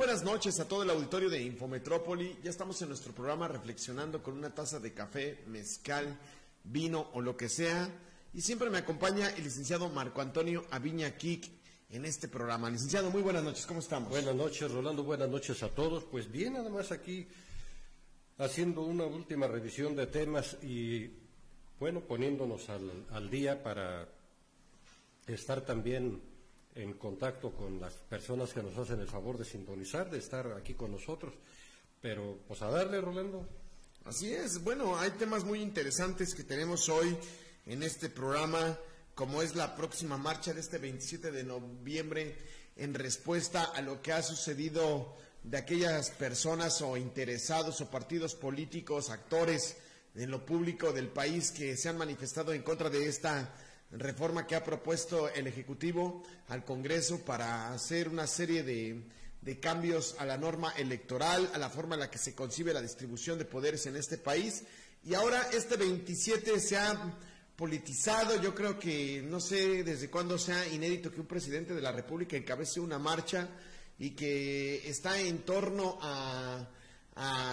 buenas noches a todo el auditorio de Infometrópoli. Ya estamos en nuestro programa reflexionando con una taza de café, mezcal, vino o lo que sea. Y siempre me acompaña el licenciado Marco Antonio Aviña Kik en este programa. Licenciado, muy buenas noches, ¿cómo estamos? Buenas noches, Rolando, buenas noches a todos. Pues bien, además aquí haciendo una última revisión de temas y, bueno, poniéndonos al, día para estar también en contacto con las personas que nos hacen el favor de sintonizar, de estar aquí con nosotros. Pero, pues a darle, Rolando. Así es, bueno, hay temas muy interesantes que tenemos hoy en este programa como es la próxima marcha de este 27 de noviembre en respuesta a lo que ha sucedido de aquellas personas o interesados o partidos políticos, actores en lo público del país que se han manifestado en contra de esta reforma que ha propuesto el Ejecutivo al Congreso para hacer una serie de, de, cambios a la norma electoral, a la forma en la que se concibe la distribución de poderes en este país. Y ahora este 27 se ha politizado. Yo creo que no sé desde cuándo sea inédito que un presidente de la República encabece una marcha y que está en torno a,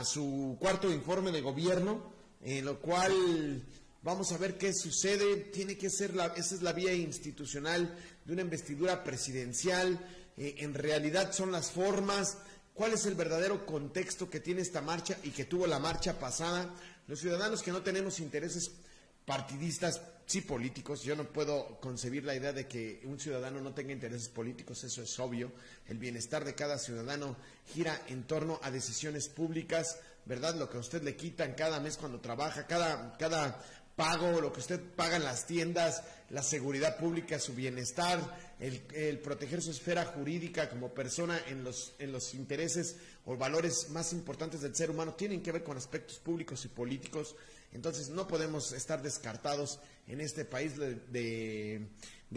su cuarto informe de gobierno, en lo cual vamos a ver qué sucede. Tiene que ser la, esa es la vía institucional de una investidura presidencial. Eh, en realidad son las formas. ¿Cuál es el verdadero contexto que tiene esta marcha y que tuvo la marcha pasada? Los ciudadanos que no tenemos intereses partidistas, sí políticos. Yo no puedo concebir la idea de que un ciudadano no tenga intereses políticos, eso es obvio. El bienestar de cada ciudadano gira en torno a decisiones públicas, ¿verdad? Lo que a usted le quitan cada mes cuando trabaja, cada, cada pago, lo que usted paga en las tiendas, la seguridad pública, su bienestar, el, proteger su esfera jurídica como persona en los, en los intereses o valores más importantes del ser humano, tienen que ver con aspectos públicos y políticos entonces no podemos estar descartados en este país de,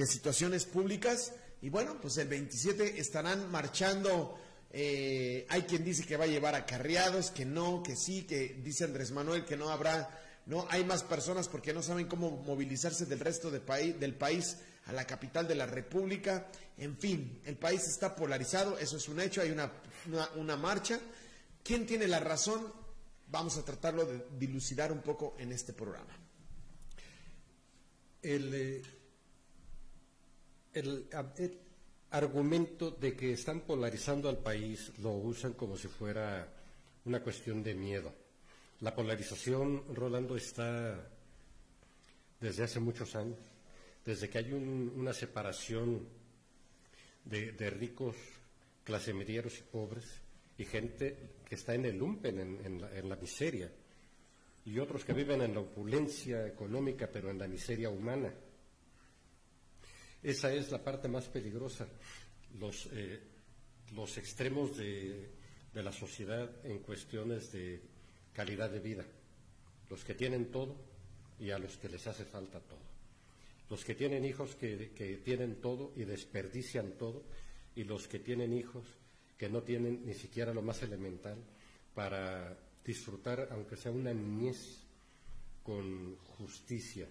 situaciones públicas. Y bueno, pues el 27 estarán marchando. Eh, hay quien dice que va a llevar acarreados, que no, que sí, que dice Andrés Manuel que no habrá, no hay más personas porque no saben cómo movilizarse del resto del país a la capital de la República. En fin, el país está polarizado, eso es un hecho, hay una, una marcha. ¿Quién tiene la razón? vamos a tratarlo de dilucidar un poco en este programa. El, eh, el, argumento de que están polarizando al país lo usan como si fuera una cuestión de miedo. La polarización, Rolando, está desde hace muchos años, desde que hay una separación de, ricos, clase medieros y pobres, y gente que está en el lumpen, en, la, miseria, y otros que viven en la opulencia económica, pero en la miseria humana. Esa es la parte más peligrosa, los, eh, extremos de, la sociedad en cuestiones de calidad de vida, los que tienen todo y a los que les hace falta todo, los que tienen hijos que, que tienen todo y desperdician todo, y los que tienen hijos que no tienen ni siquiera lo más elemental para disfrutar, aunque sea una niñez, con justicia.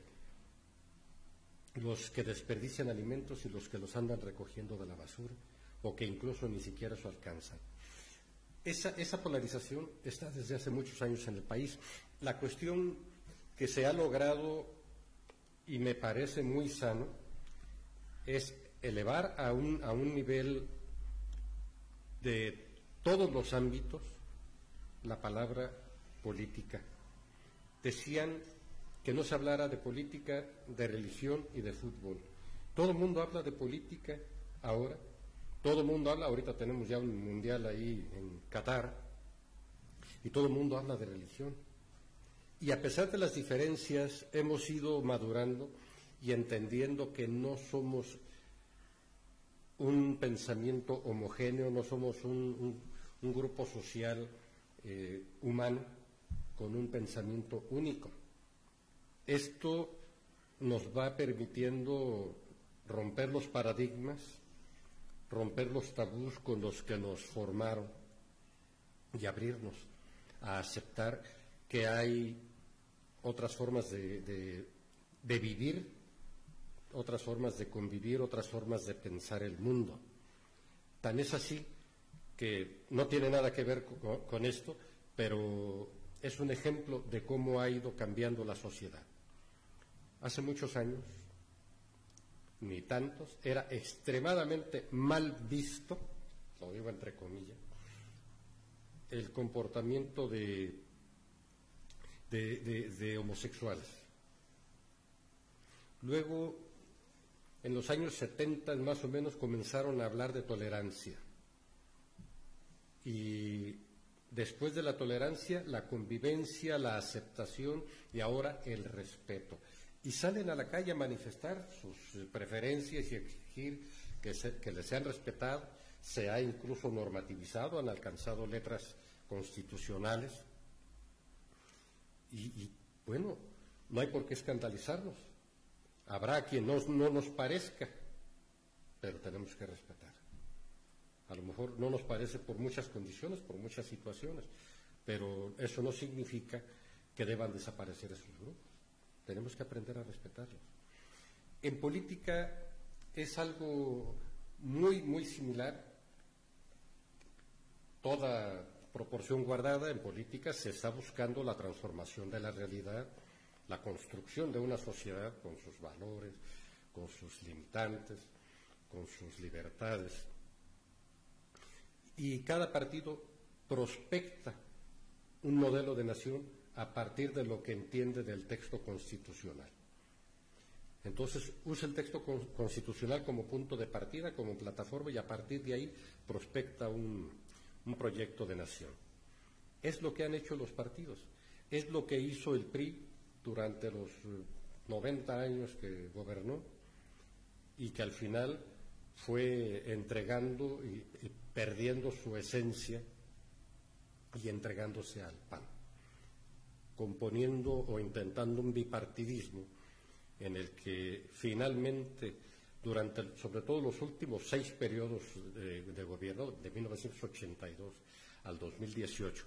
Los que desperdician alimentos y los que los andan recogiendo de la basura o que incluso ni siquiera eso alcanzan. Esa, esa polarización está desde hace muchos años en el país. La cuestión que se ha logrado, y me parece muy sano, es elevar a un, a un nivel de todos los ámbitos la palabra política. Decían que no se hablara de política, de religión y de fútbol. Todo el mundo habla de política ahora, todo el mundo habla, ahorita tenemos ya un mundial ahí en Qatar, y todo el mundo habla de religión. Y a pesar de las diferencias, hemos ido madurando y entendiendo que no somos un pensamiento homogéneo, no somos un, grupo social eh, humano con un pensamiento único. Esto nos va permitiendo romper los paradigmas, romper los tabús con los que nos formaron y abrirnos a aceptar que hay otras formas de vivir otras formas de convivir, otras formas de pensar el mundo. Tan es así que no tiene nada que ver con, esto, pero es un ejemplo de cómo ha ido cambiando la sociedad. Hace muchos años, ni tantos, era extremadamente mal visto, lo digo entre comillas, el comportamiento de, de, homosexuales. Luego, en los años 70 más o menos comenzaron a hablar de tolerancia. Y después de la tolerancia, la convivencia, la aceptación y ahora el respeto. Y salen a la calle a manifestar sus preferencias y exigir que, que les sean respetados se ha incluso normativizado, han alcanzado letras constitucionales y, bueno, no hay por qué escandalizarnos. Habrá quien no nos parezca, pero tenemos que respetar. A lo mejor no nos parece por muchas condiciones, por muchas situaciones, pero eso no significa que deban desaparecer esos grupos. Tenemos que aprender a respetarlos. En política es algo muy, muy similar toda proporción guardada en política se está buscando la transformación de la realidad, la construcción de una sociedad con sus valores, con sus limitantes, con sus libertades. Y cada partido prospecta un modelo de nación a partir de lo que entiende del texto constitucional. Entonces usa el texto constitucional como punto de partida, como plataforma, y a partir de ahí prospecta un, proyecto de nación. Es lo que han hecho los partidos, es lo que hizo el PRI durante los 90 eh, años que gobernó y que al final fue entregando y, perdiendo su esencia y entregándose al PAN, componiendo o intentando un bipartidismo en el que finalmente durante sobre todo los últimos seis periodos de, gobierno, de 1982 al 2018.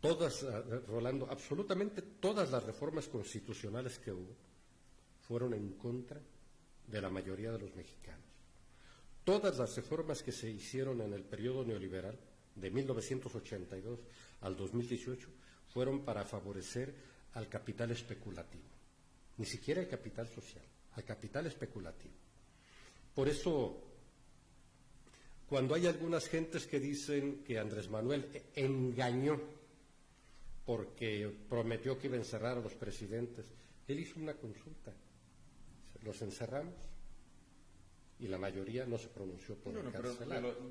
Todas, eh, Rolando, absolutamente todas las reformas constitucionales que hubo fueron en contra de la mayoría de los mexicanos. Todas las reformas que se hicieron en el periodo neoliberal, de 1982 al 2018, fueron para favorecer al capital especulativo, ni siquiera el capital social al capital especulativo. Por eso, cuando hay algunas gentes que dicen que Andrés Manuel engañó porque prometió que iba a encerrar a los presidentes, él hizo una consulta. Los encerramos y la mayoría no se pronunció por no,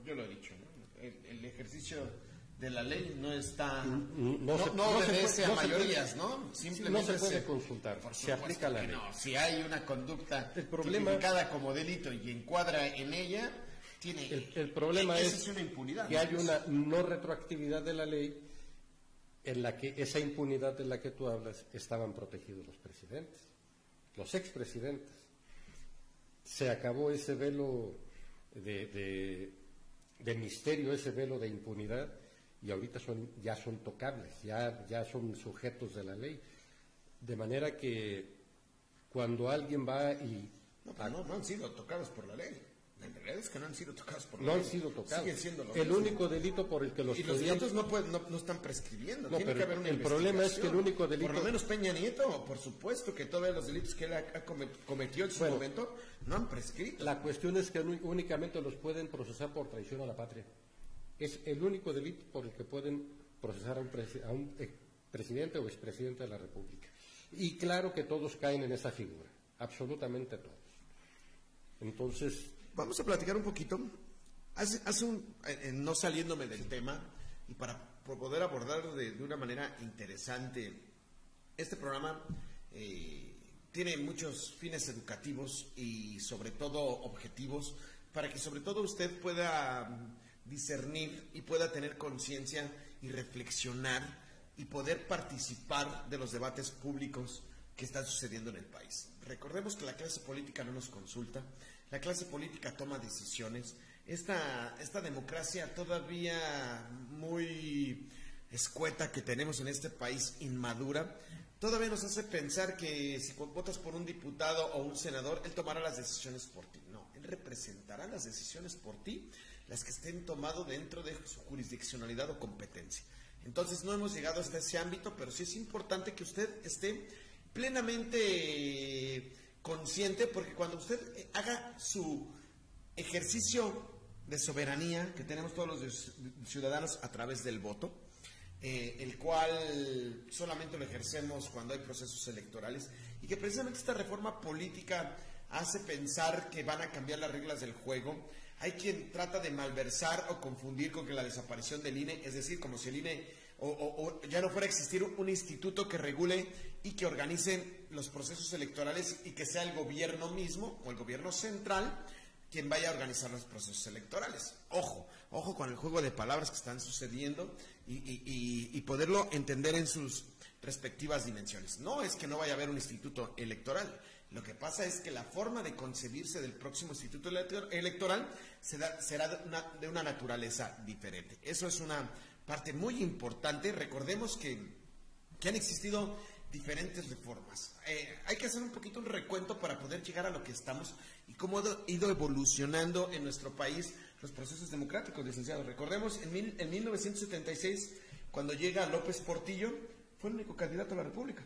yo, lo, he dicho, el ejercicio de la ley no está no, no, obedece a mayorías, ¿no? Simplemente no se puede consultar, se aplica la ley. Si hay una conducta el problema, como delito y encuadra en ella, tiene el, problema es, una impunidad, que hay una no retroactividad de la ley en la que esa impunidad de la que tú hablas estaban protegidos los presidentes, los expresidentes. Se acabó ese velo de, de misterio, ese velo de impunidad y ahorita son, ya son tocables, ya, ya son sujetos de la ley. De manera que cuando alguien va y... No, no, han sido tocados por la ley. La realidad es que no han sido tocados por la ley. No han sido tocados. el único delito por el que los Y los delitos no, no, están prescribiendo. Tiene que haber una El problema es que el único delito... Por lo menos Peña Nieto, por supuesto que todos los delitos que él ha cometido en su momento no han prescrito. La cuestión es que únicamente los pueden procesar por traición a la patria. Es el único delito por el que pueden procesar a un, presidente o expresidente de la República. Y claro que todos caen en esa figura, absolutamente todos. Entonces. Vamos a platicar un poquito. Hace, un, no saliéndome del tema, y para poder abordar de, una manera interesante, este programa eh, tiene muchos fines educativos y sobre todo objetivos para que sobre todo usted pueda discernir y pueda tener conciencia y reflexionar y poder participar de los debates públicos que están sucediendo en el país. Recordemos que la clase política no nos consulta, la clase política toma decisiones. Esta, esta democracia todavía muy escueta que tenemos en este país, inmadura, todavía nos hace pensar que si votas por un diputado o un senador, él tomará las decisiones por ti. No, él representará las decisiones por ti las que estén tomado dentro de su jurisdiccionalidad o competencia. Entonces no hemos llegado hasta ese ámbito, pero sí es importante que usted esté plenamente consciente, porque cuando usted haga su ejercicio de soberanía que tenemos todos los ciudadanos a través del voto, eh, el cual solamente lo ejercemos cuando hay procesos electorales, y que precisamente esta reforma política hace pensar que van a cambiar las reglas del juego. Hay quien trata de malversar o confundir con que la desaparición del INE, es decir, como si el INE o, ya no fuera a existir un instituto que regule y que organice los procesos electorales y que sea el gobierno mismo o el gobierno central quien vaya a organizar los procesos electorales. Ojo, ojo con el juego de palabras que están sucediendo y, poderlo entender en sus respectivas dimensiones. No es que no vaya a haber un instituto electoral. Lo que pasa es que la forma de concebirse del próximo instituto electoral será de una, naturaleza diferente. Eso es una parte muy importante. Recordemos que, han existido diferentes reformas. Eh, hay que hacer un poquito un recuento para poder llegar a lo que estamos y cómo ha ido evolucionando en nuestro país los procesos democráticos, licenciado. Recordemos, en, en 1976, cuando llega López Portillo, fue el único candidato a la República.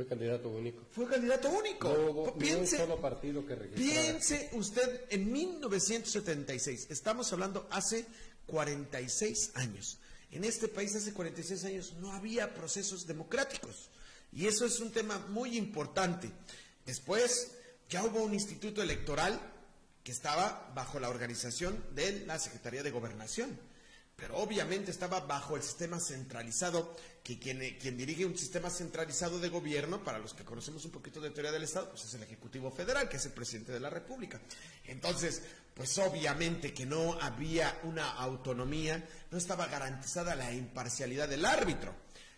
Fue candidato único. Fue candidato único. No hubo piense, un solo partido que. Piense usted en 1976. Estamos hablando hace 46 años. En este país hace 46 años no había procesos democráticos. Y eso es un tema muy importante. Después ya hubo un instituto electoral que estaba bajo la organización de la Secretaría de Gobernación, pero obviamente estaba bajo el sistema centralizado, que quien, quien, dirige un sistema centralizado de gobierno, para los que conocemos un poquito de teoría del Estado, pues es el Ejecutivo Federal, que es el presidente de la República. Entonces, pues obviamente que no había una autonomía, no estaba garantizada la imparcialidad del árbitro.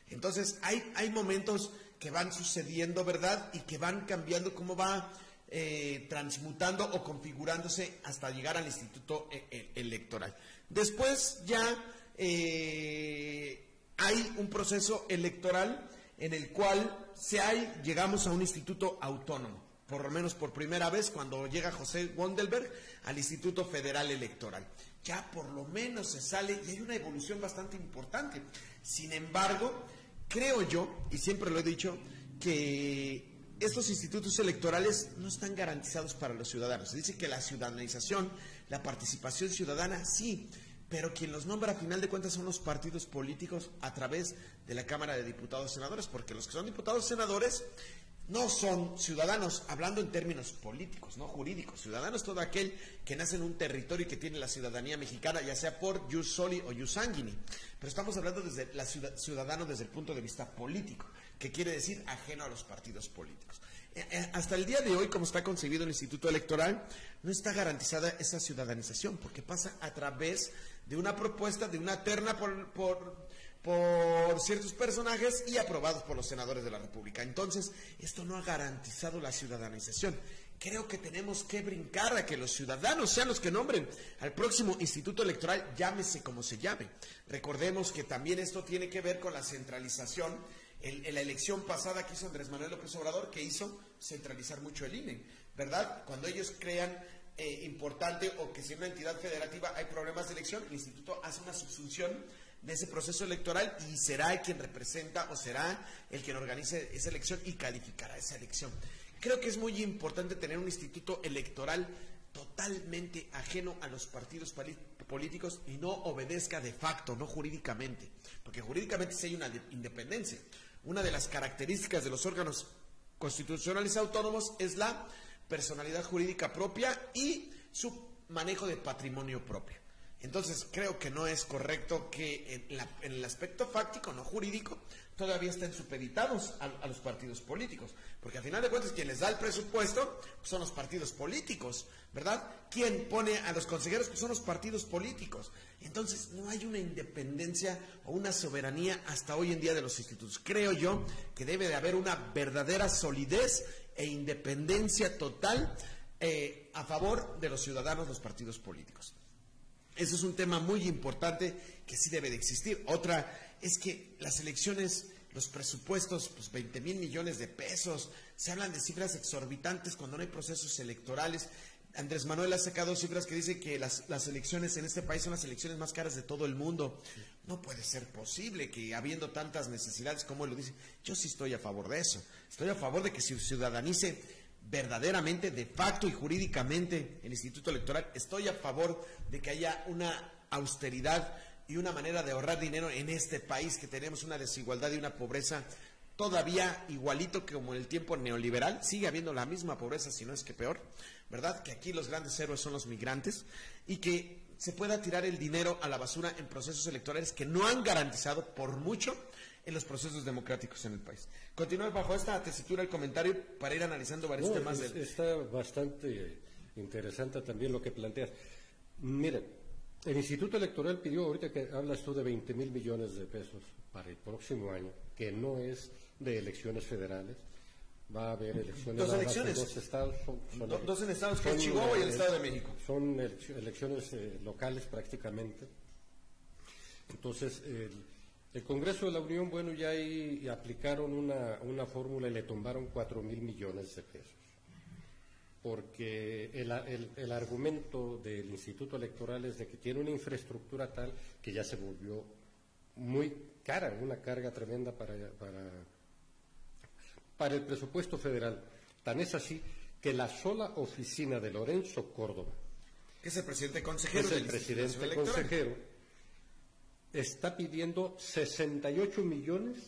Entonces, hay, hay momentos que van sucediendo, ¿verdad? Y que van cambiando cómo va eh, transmutando o configurándose hasta llegar al instituto e, e, electoral. Después ya eh, hay un proceso electoral en el cual se hay, llegamos a un instituto autónomo, por lo menos por primera vez cuando llega José Wondelberg al Instituto Federal Electoral. Ya por lo menos se sale y hay una evolución bastante importante. Sin embargo, creo yo, y siempre lo he dicho, que estos institutos electorales no están garantizados para los ciudadanos. Se dice que la ciudadanización, la participación ciudadana, sí, pero quien los nombra a final de cuentas son los partidos políticos a través de la Cámara de Diputados Senadores, porque los que son diputados senadores no son ciudadanos, hablando en términos políticos, no jurídicos. Ciudadanos todo aquel que nace en un territorio y que tiene la ciudadanía mexicana, ya sea por jus soli o jus sanguini. Pero estamos hablando desde la ciudadano desde el punto de vista político que quiere decir ajeno a los partidos políticos. Eh, eh, hasta el día de hoy, como está concebido el Instituto Electoral, no está garantizada esa ciudadanización, porque pasa a través de una propuesta, de una terna por, ciertos personajes y aprobados por los senadores de la República. Entonces, esto no ha garantizado la ciudadanización. Creo que tenemos que brincar a que los ciudadanos sean los que nombren al próximo instituto electoral, llámese como se llame. Recordemos que también esto tiene que ver con la centralización en la elección pasada que hizo Andrés Manuel López Obrador, que hizo centralizar mucho el INE, ¿verdad? Cuando ellos crean eh, importante o que si una entidad federativa hay problemas de elección, el instituto hace una subsunción de ese proceso electoral y será el quien representa o será el quien organice esa elección y calificará esa elección. Creo que es muy importante tener un instituto electoral totalmente ajeno a los partidos políticos y no obedezca de facto, no jurídicamente, porque jurídicamente sí hay una independencia. Una de las características de los órganos constitucionales autónomos es la personalidad jurídica propia y su manejo de patrimonio propio. Entonces creo que no es correcto que en, el aspecto fáctico, no jurídico, todavía estén supeditados a, los partidos políticos. Porque al final de cuentas quien les da el presupuesto pues, son los partidos políticos, ¿verdad? Quien pone a los consejeros son los partidos políticos. Entonces no hay una independencia o una soberanía hasta hoy en día de los institutos. Creo yo que debe de haber una verdadera solidez e independencia total eh, a favor de los ciudadanos, los partidos políticos. Eso es un tema muy importante que sí debe de existir. Otra es que las elecciones, los presupuestos, pues 20 mil millones de pesos, se hablan de cifras exorbitantes cuando no hay procesos electorales. Andrés Manuel ha sacado cifras que dicen que las, las, elecciones en este país son las elecciones más caras de todo el mundo. No puede ser posible que habiendo tantas necesidades como él lo dice, yo sí estoy a favor de eso. Estoy a favor de que se ciudadanice verdaderamente, de facto y jurídicamente el Instituto Electoral. Estoy a favor de que haya una austeridad y una manera de ahorrar dinero en este país que tenemos una desigualdad y una pobreza todavía igualito que como en el tiempo neoliberal, sigue habiendo la misma pobreza, si no es que peor, ¿verdad? Que aquí los grandes héroes son los migrantes y que se pueda tirar el dinero a la basura en procesos electorales que no han garantizado por mucho en los procesos democráticos en el país. Continúe bajo esta tesitura el comentario para ir analizando varios temas. Está bastante interesante también lo que planteas. Mire, el Instituto Electoral pidió, ahorita que hablas tú de 20 mil millones de pesos para el próximo año, que no es de elecciones federales, va a haber elecciones, dos elecciones. dos estados. dos en estados, que es Chihuahua y el Estado de México. Son elecciones eh, locales prácticamente. Entonces, el, Congreso de la Unión, bueno, ya ahí aplicaron una, una fórmula y le tumbaron cuatro mil millones de pesos. Porque el, el, argumento del Instituto Electoral es de que tiene una infraestructura tal que ya se volvió muy cara, una carga tremenda para, para para el presupuesto federal. Tan es así que la sola oficina de Lorenzo Córdoba, que es el presidente consejero, el presidente consejero, está pidiendo 68 millones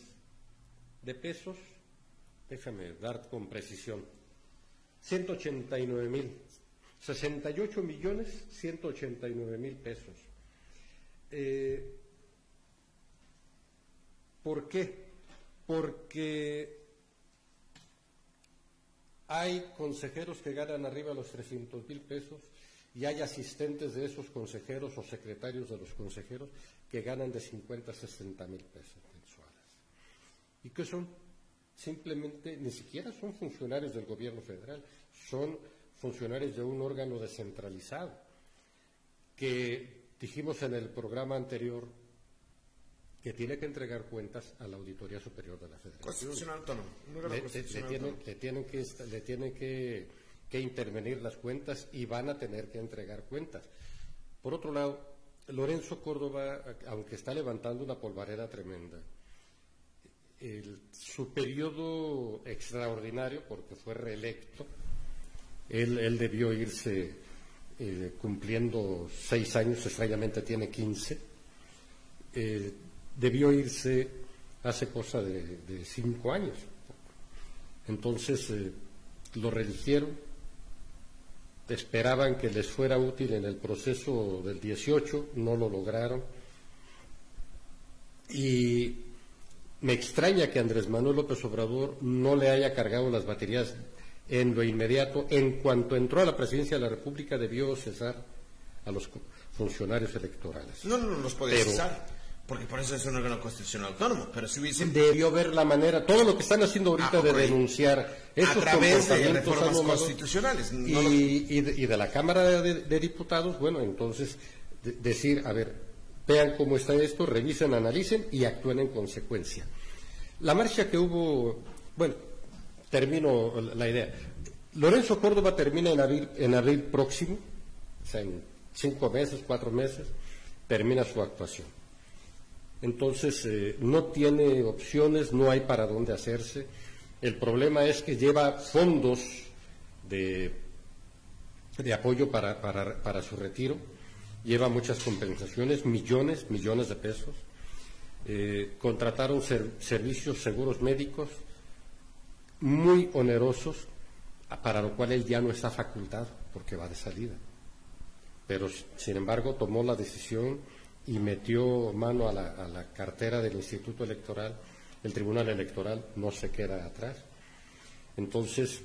de pesos, déjame dar con precisión, 189 mil, 68 millones 189 mil pesos. Eh, ¿Por qué? Porque hay consejeros que ganan arriba los 300 mil pesos y hay asistentes de esos consejeros o secretarios de los consejeros que ganan de 50 a 60 mil pesos mensuales. Y que son simplemente, ni siquiera son funcionarios del gobierno federal, son funcionarios de un órgano descentralizado, que dijimos en el programa anterior que tiene que entregar cuentas a la Auditoría Superior de la Federación. Le, tienen, que, le tienen que, intervenir las cuentas y van a tener que entregar cuentas. Por otro lado, Lorenzo Córdoba, aunque está levantando una polvareda tremenda, su periodo extraordinario, porque fue reelecto, él, debió irse eh, cumpliendo seis años, extrañamente tiene quince, eh, debió irse hace cosa de, cinco años. Entonces eh, lo religieron, esperaban que les fuera útil en el proceso del 18, no lo lograron. Y me extraña que Andrés Manuel López Obrador no le haya cargado las baterías en lo inmediato. En cuanto entró a la presidencia de la República, debió cesar a los funcionarios electorales. No, no, no los puede cesar. Porque por eso es un órgano constitucional autónomo. Pero si hubiese. Debió ver la manera, todo lo que están haciendo ahorita ah, de denunciar esos a través de reformas constitucionales. y, de, la Cámara de, Diputados, bueno, entonces decir, a ver, vean cómo está esto, revisen, analicen y actúen en consecuencia. La marcha que hubo, bueno, termino la idea. Lorenzo Córdoba termina en abril, en abril próximo, o sea, en cinco meses, cuatro meses, termina su actuación. Entonces, eh, no tiene opciones, no hay para dónde hacerse. El problema es que lleva fondos de, apoyo para, su retiro, lleva muchas compensaciones, millones, millones de pesos. Eh, contrataron servicios seguros médicos muy onerosos, para lo cual él ya no está facultado, porque va de salida. Pero, sin embargo, tomó la decisión y metió mano a la, cartera del Instituto Electoral, el Tribunal Electoral no se queda atrás. Entonces,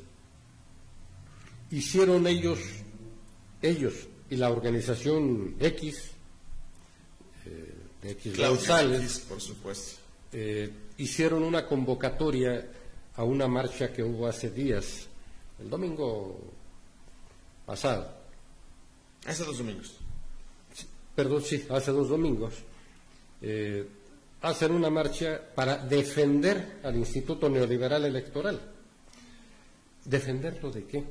hicieron ellos, ellos y la organización X, eh, X González, por supuesto. Eh, hicieron una convocatoria a una marcha que hubo hace días, el domingo pasado. Hace dos domingos perdón, sí, hace dos domingos, eh, hacen una marcha para defender al Instituto Neoliberal Electoral. ¿Defenderlo de qué?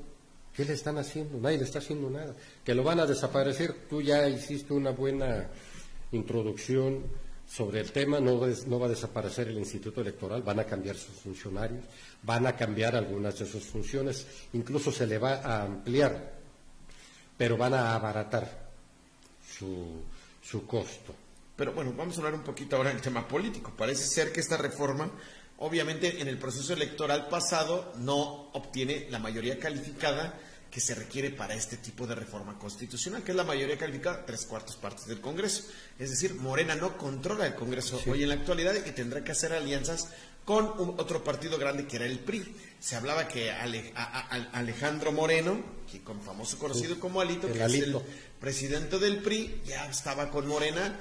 ¿Qué le están haciendo? Nadie le está haciendo nada. Que lo van a desaparecer. Tú ya hiciste una buena introducción sobre el tema. No, no va a desaparecer el Instituto Electoral. Van a cambiar sus funcionarios. Van a cambiar algunas de sus funciones. Incluso se le va a ampliar. Pero van a abaratar su, su costo. Pero bueno, vamos a hablar un poquito ahora del tema político. Parece ser que esta reforma obviamente en el proceso electoral pasado no obtiene la mayoría calificada que se requiere para este tipo de reforma constitucional, que es la mayoría calificada, tres cuartos partes del Congreso. Es decir, Morena no controla el Congreso hoy en la actualidad y tendrá que hacer alianzas con otro partido grande que era el PRI. Se hablaba que Alejandro Moreno, que con famoso conocido como Alito, que es el presidente del PRI, ya estaba con Morena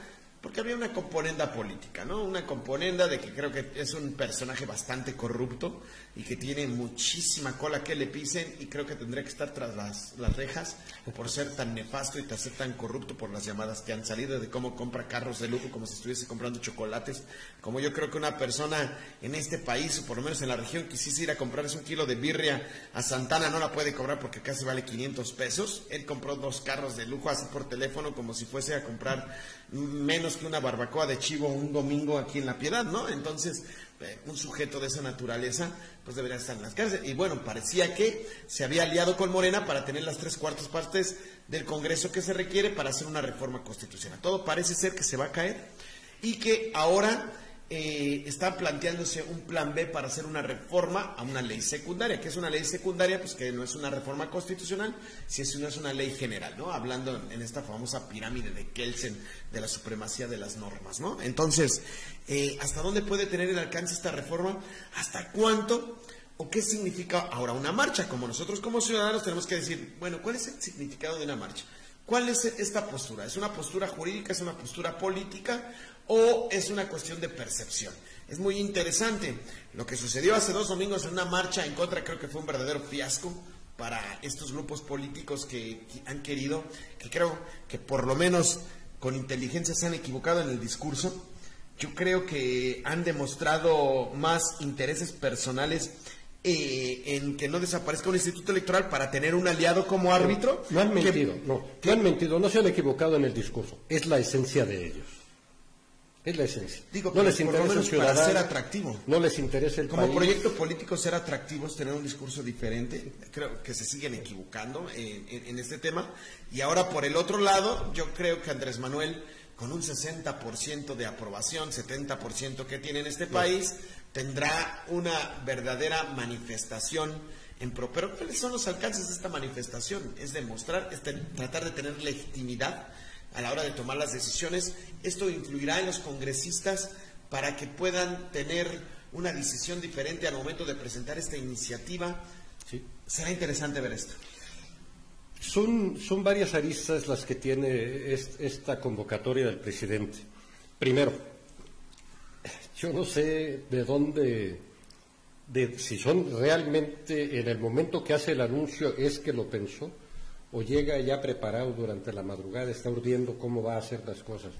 porque había una componenda política, ¿no? Una componenda de que creo que es un personaje bastante corrupto y que tiene muchísima cola que le pisen y creo que tendría que estar tras las, rejas por ser tan nefasto y ser tan corrupto por las llamadas que han salido de cómo compra carros de lujo como si estuviese comprando chocolates, como yo creo que una persona en este país o por lo menos en la región quisiese ir a comprarse un kilo de birria a Santana no la puede cobrar porque casi vale 500 pesos, él compró dos carros de lujo así por teléfono como si fuese a comprar menos que una barbacoa de chivo un domingo aquí en La Piedad, ¿no? Entonces, eh, un sujeto de esa naturaleza, pues debería estar en las cárceles. Y bueno, parecía que se había aliado con Morena para tener las tres cuartas partes del Congreso que se requiere para hacer una reforma constitucional. Todo parece ser que se va a caer y que ahora eh, está planteándose un plan B para hacer una reforma a una ley secundaria. que es una ley secundaria? Pues que no es una reforma constitucional, si es una, es una ley general, ¿no? Hablando en esta famosa pirámide de Kelsen de la supremacía de las normas, ¿no? Entonces, eh, ¿hasta dónde puede tener el alcance esta reforma? ¿Hasta cuánto? ¿O qué significa ahora una marcha? Como nosotros como ciudadanos tenemos que decir, bueno, ¿cuál es el significado de una marcha? ¿Cuál es esta postura? ¿Es una postura jurídica? ¿Es una postura política? O es una cuestión de percepción. Es muy interesante. Lo que sucedió hace dos domingos en una marcha en contra creo que fue un verdadero fiasco para estos grupos políticos que, han querido, que creo que por lo menos con inteligencia se han equivocado en el discurso. Yo creo que han demostrado más intereses personales eh, en que no desaparezca un instituto electoral para tener un aliado como árbitro. No, han mentido, no, no han mentido, no se han equivocado en el discurso. Es la esencia de ellos. Es la esencia. Digo, no les interesa para ser atractivo. No les interesa el Como proyecto político ser atractivos, tener un discurso diferente. Creo que se siguen equivocando en, este tema. Y ahora por el otro lado, yo creo que Andrés Manuel, con un 60% de aprobación, 70% que tiene en este país, tendrá una verdadera manifestación en pro. Pero ¿cuáles son los alcances de esta manifestación? Es demostrar, es tratar de tener legitimidad a la hora de tomar las decisiones. Esto influirá en los congresistas para que puedan tener una decisión diferente al momento de presentar esta iniciativa. Sí. Será interesante ver esto. Son, son varias aristas las que tiene esta convocatoria del presidente. Primero, yo no sé de dónde, de, si son realmente en el momento que hace el anuncio es que lo pensó o llega ya preparado durante la madrugada, está urdiendo cómo va a hacer las cosas.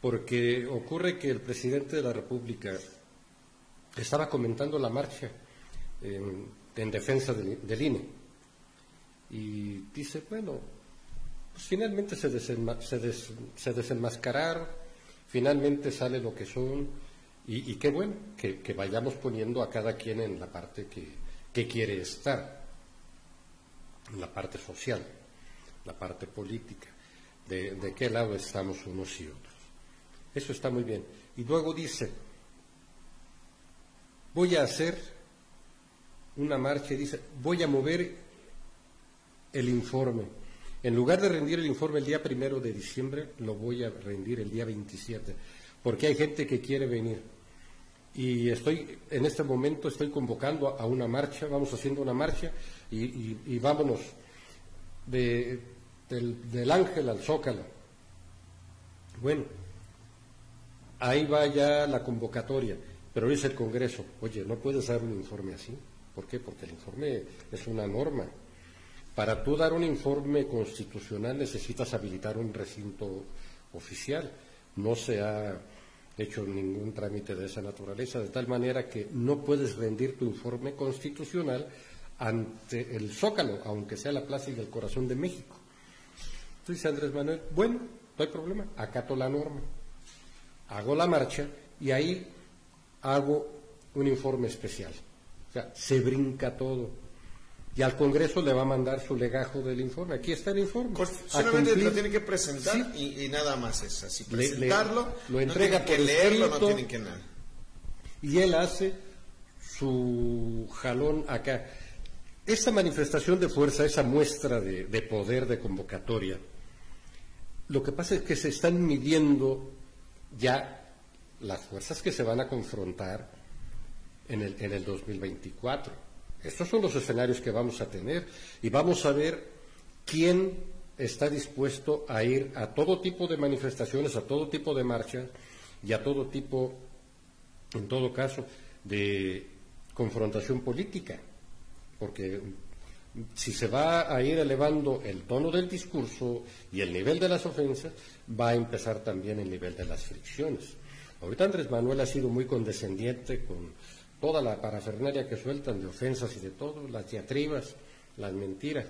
Porque ocurre que el presidente de la República estaba comentando la marcha en, defensa del, INE y dice, bueno, pues finalmente se, se, desenmascarar, finalmente sale lo que son y, qué bueno que, vayamos poniendo a cada quien en la parte que quiere estar la parte social, la parte política, de, qué lado estamos unos y otros. Eso está muy bien. Y luego dice, voy a hacer una marcha y dice, voy a mover el informe. En lugar de rendir el informe el día primero de diciembre, lo voy a rendir el día 27, porque hay gente que quiere venir. Y estoy, en este momento, estoy convocando a una marcha, vamos haciendo una marcha y, vámonos del, ángel al zócalo. Bueno, ahí va ya la convocatoria, pero dice el Congreso, oye, no puedes dar un informe así. ¿Por qué? Porque el informe es una norma. Para tú dar un informe constitucional necesitas habilitar un recinto oficial. No se ha hecho ningún trámite de esa naturaleza, de tal manera que no puedes rendir tu informe constitucional ante el Zócalo, aunque sea la plaza y el corazón de México. Entonces Andrés Manuel, bueno, no hay problema, acato la norma, hago la marcha y ahí hago un informe especial. O sea, se brinca todo. Y al Congreso le va a mandar su legajo del informe. Aquí está el informe. Solamente lo tiene que presentar y, nada más es así. Presentarlo, lo entrega no que leerlo, no tienen que nada. Y él hace su jalón acá. Esta manifestación de fuerza, esa muestra de, de poder de convocatoria, lo que pasa es que se están midiendo ya las fuerzas que se van a confrontar en el, en el 2024. Estos son los escenarios que vamos a tener y vamos a ver quién está dispuesto a ir a todo tipo de manifestaciones, a todo tipo de marchas y a todo tipo, en todo caso, de confrontación política. Porque si se va a ir elevando el tono del discurso y el nivel de las ofensas, va a empezar también el nivel de las fricciones. Ahorita Andrés Manuel ha sido muy condescendiente con toda la parafernalia que sueltan de ofensas y de todo, las diatribas, las mentiras,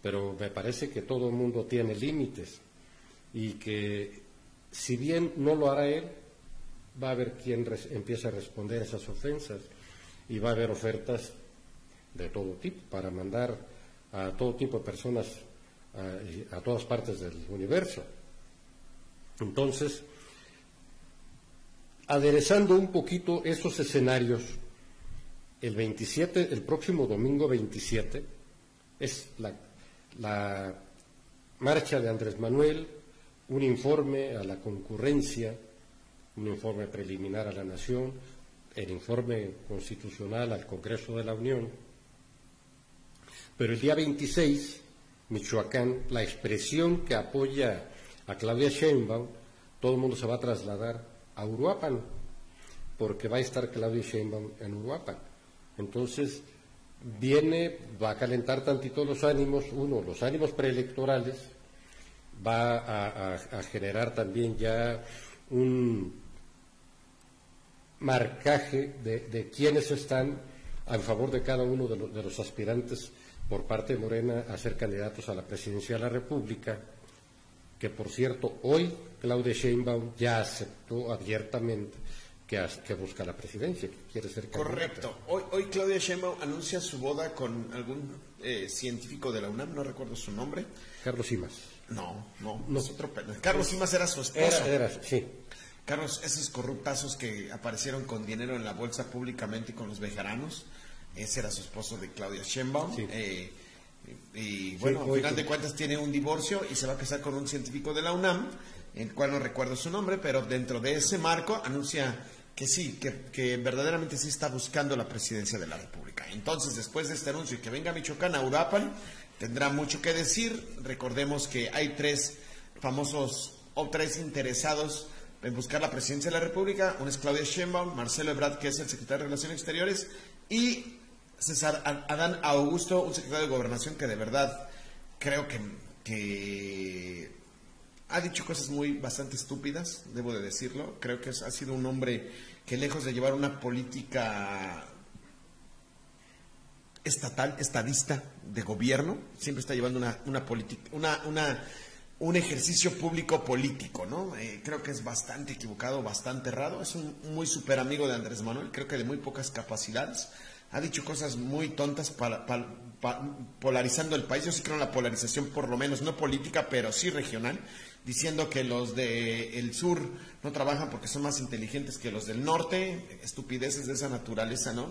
pero me parece que todo el mundo tiene límites y que si bien no lo hará él, va a haber quien empiece a responder a esas ofensas y va a haber ofertas de todo tipo para mandar a todo tipo de personas a, a todas partes del universo. Entonces, aderezando un poquito esos escenarios, el 27, el próximo domingo 27, es la, marcha de Andrés Manuel, un informe a la concurrencia, un informe preliminar a la Nación, el informe constitucional al Congreso de la Unión. Pero el día 26, Michoacán, la expresión que apoya a Claudia Sheinbaum, todo el mundo se va a trasladar a Uruapan, porque va a estar Claudia Sheinbaum en Uruapan. Entonces, viene, va a calentar tantito los ánimos, uno, los ánimos preelectorales, va a, generar también ya un marcaje de, quienes están a favor de cada uno de, de los aspirantes por parte de Morena a ser candidatos a la presidencia de la República que por cierto, hoy Claudia Sheinbaum ya aceptó abiertamente que, que busca la presidencia, que quiere ser Correcto. Hoy, hoy Claudia Sheinbaum anuncia su boda con algún eh, científico de la UNAM, no recuerdo su nombre. Carlos Simas. No, no, no. Es otro, Carlos Simas era su esposo. Era, sí. Carlos, esos corruptazos que aparecieron con dinero en la bolsa públicamente con los vejaranos, ese era su esposo de Claudia Sheinbaum. Sí. Eh, y bueno, al final de cuentas tiene un divorcio y se va a casar con un científico de la UNAM, el cual no recuerdo su nombre, pero dentro de ese marco anuncia que sí, que, verdaderamente sí está buscando la presidencia de la República. Entonces, después de este anuncio y que venga Michoacán a Uruapan, tendrá mucho que decir. Recordemos que hay tres famosos o tres interesados en buscar la presidencia de la República. Uno es Claudia Sheinbaum, Marcelo Ebrard, que es el secretario de Relaciones Exteriores, y César Adán Augusto, un secretario de Gobernación que de verdad creo que, ha dicho cosas muy bastante estúpidas, debo de decirlo. Creo que ha sido un hombre que lejos de llevar una política estatal, estadista de gobierno, siempre está llevando una, una política, una, una, un ejercicio público político, ¿no? Eh, creo que es bastante equivocado, bastante errado. Es un muy super amigo de Andrés Manuel, creo que de muy pocas capacidades ha dicho cosas muy tontas para, polarizando el país. Yo sí creo en la polarización, por lo menos no política, pero sí regional, diciendo que los del sur no trabajan porque son más inteligentes que los del norte, estupideces de esa naturaleza, ¿no?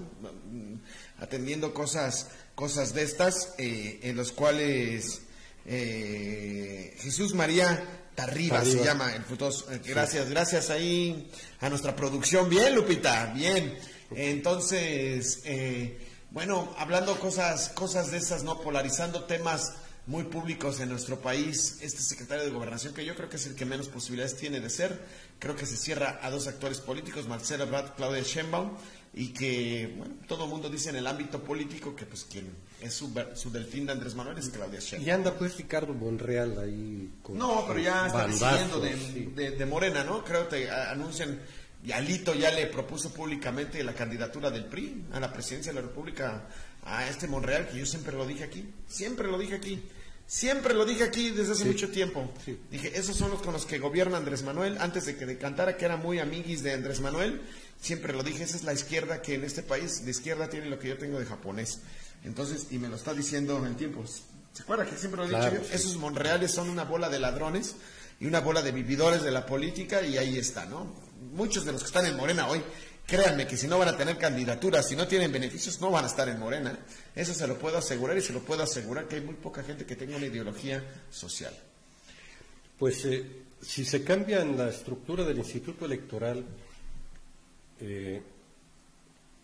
Atendiendo cosas, cosas de estas, eh, en los cuales eh, Jesús María Tarriba, se llama el futuro. Eh, gracias, gracias ahí a nuestra producción. Bien, Lupita, bien. Entonces, eh, bueno, hablando cosas, cosas de esas, ¿no? Polarizando temas muy públicos en nuestro país, este secretario de Gobernación, que yo creo que es el que menos posibilidades tiene de ser, creo que se cierra a dos actores políticos, Marcelo Brad, Claudia Sheinbaum, y que, bueno, todo el mundo dice en el ámbito político que, pues, quien es su, delfín de Andrés Manuel es Claudia Sheinbaum. Y anda, pues, Ricardo Monreal ahí con No, pero ya está decidiendo de, de, Morena, ¿no? Creo que anuncian y Alito ya le propuso públicamente la candidatura del PRI a la presidencia de la República a este Monreal, que yo siempre lo dije aquí, siempre lo dije aquí, siempre lo dije aquí desde hace mucho tiempo. Dije, esos son los con los que gobierna Andrés Manuel, antes de que decantara que era muy amiguis de Andrés Manuel, siempre lo dije, esa es la izquierda que en este país, de izquierda tiene lo que yo tengo de japonés. Entonces, y me lo está diciendo en tiempos. ¿Se acuerda que siempre lo he dicho Esos Monreales son una bola de ladrones y una bola de vividores de la política y ahí está, ¿no? Muchos de los que están en Morena hoy Créanme que si no van a tener candidaturas, si no tienen beneficios, no van a estar en Morena. Eso se lo puedo asegurar y se lo puedo asegurar que hay muy poca gente que tenga una ideología social. Pues eh, si se cambia en la estructura del Instituto Electoral, eh,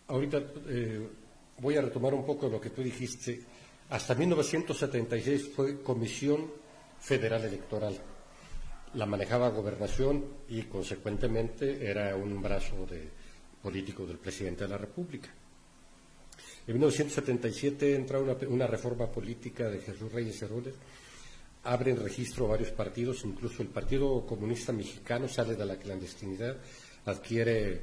ahorita eh, voy a retomar un poco lo que tú dijiste. Hasta 1976 fue Comisión Federal Electoral. La manejaba Gobernación y, consecuentemente, era un brazo de, político del presidente de la República. En 1977 entra una, reforma política de Jesús Reyes Heroles, abren registro varios partidos, incluso el Partido Comunista Mexicano sale de la clandestinidad, adquiere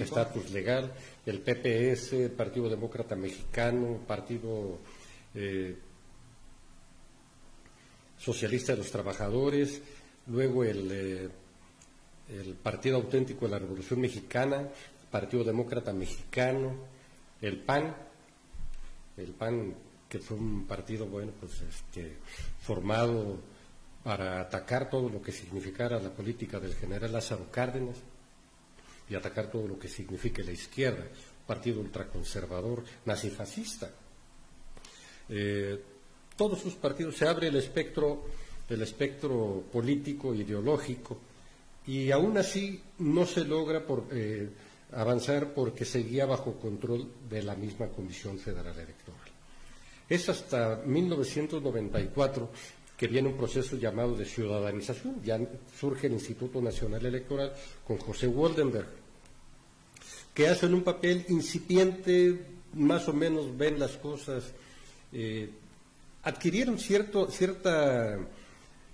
estatus legal, el PPS, el Partido Demócrata Mexicano, Partido eh, Socialista de los Trabajadores, luego el eh, el Partido Auténtico de la Revolución Mexicana, Partido Demócrata Mexicano, el PAN, el PAN que fue un partido bueno pues este, formado para atacar todo lo que significara la política del general Lázaro Cárdenas y atacar todo lo que signifique la izquierda, partido ultraconservador, nazifascista. Eh, todos sus partidos se abre el espectro, el espectro político, ideológico, y aún así no se logra eh, avanzar porque seguía bajo control de la misma Comisión Federal Electoral. Es hasta 1994 que viene un proceso llamado de ciudadanización. Ya surge el Instituto Nacional Electoral con José Woldenberg, que hacen un papel incipiente, más o menos ven las cosas, eh, adquirieron cierta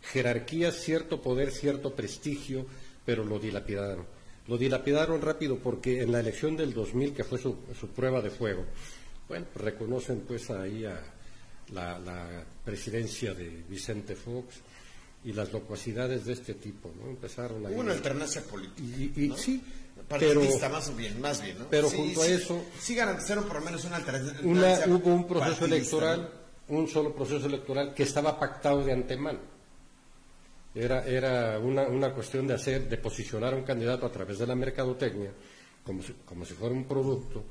jerarquía, cierto poder, cierto prestigio, pero lo dilapidaron. Lo dilapidaron rápido porque en la elección del 2000, que fue su, prueba de fuego, bueno, reconocen pues ahí a la, presidencia de Vicente Fox y las locuacidades de este tipo, ¿no? Empezaron a... Hubo una alternancia política, y, Sí, partidista más bien, más bien, ¿no? Pero junto a eso... Sí garantizaron por lo menos una alternancia Hubo un proceso electoral, un solo proceso electoral que estaba pactado de antemano. Era, era una, una, cuestión de hacer, de posicionar a un candidato a través de la mercadotecnia, como si, como si fuera un producto,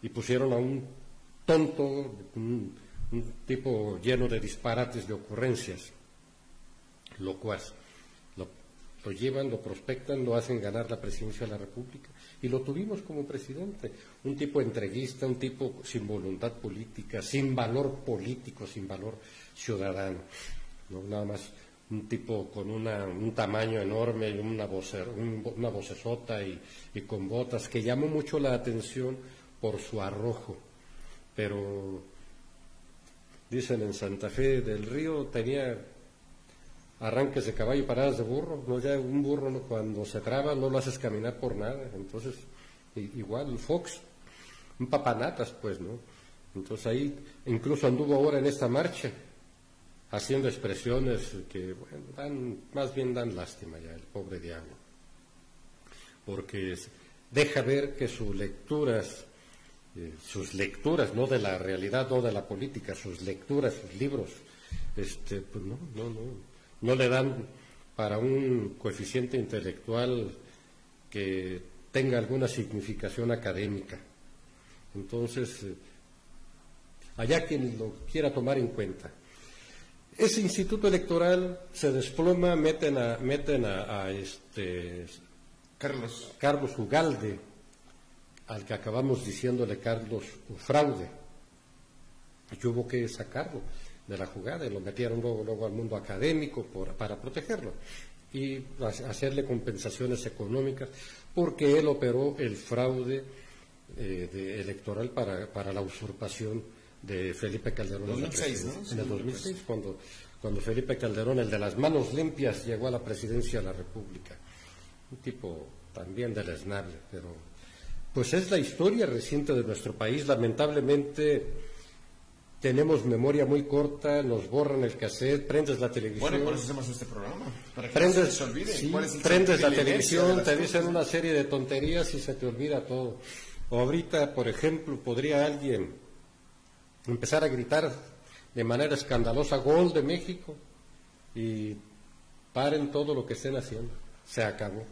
y pusieron a un tonto, un, tipo lleno de disparates, de ocurrencias, lo cual lo, lo, llevan, lo prospectan, lo hacen ganar la presidencia de la República. Y lo tuvimos como presidente, un tipo entreguista, un tipo sin voluntad política, sin valor político, sin valor ciudadano. ¿no? Nada más un tipo con un tamaño enorme y una, voce, una vocesota y, con botas que llamó mucho la atención por su arrojo. Pero dicen en Santa Fe del Río tenía arranques de caballo y paradas de burro. No, ya un burro cuando se traba no lo haces caminar por nada. Entonces, igual Fox, un papanatas, pues, ¿no? Entonces ahí incluso anduvo ahora en esta marcha haciendo expresiones que dan, más bien dan lástima ya, el pobre diablo, porque deja ver que sus lecturas, eh, sus lecturas, no de la realidad, no de la política, sus lecturas, sus libros, este, pues no, no, no, no le dan para un coeficiente intelectual que tenga alguna significación académica. Entonces, eh, allá quien lo quiera tomar en cuenta. Ese instituto electoral se desploma, meten a, meten a, este Carlos. Carlos Ugalde, al que acabamos diciéndole Carlos Fraude. Y hubo que sacarlo de la jugada y lo metieron luego, luego al mundo académico para protegerlo y hacerle compensaciones económicas porque él operó el fraude eh, electoral para, para la usurpación de Felipe Calderón. en, el 2006, cuando, cuando Felipe Calderón, el de las manos limpias, llegó a la presidencia de la República. Un tipo también deleznable, pero Pues es la historia reciente de nuestro país. Lamentablemente tenemos memoria muy corta, nos borran el cassette, prendes la televisión. Bueno, por eso hacemos este programa. Para que prendes, no se olvide. sí, cuál es el prendes la televisión, te dicen una serie de tonterías y se te olvida todo. O ahorita, por ejemplo, podría alguien empezar a gritar de manera escandalosa gol de México y paren todo lo que estén haciendo. Se acabó.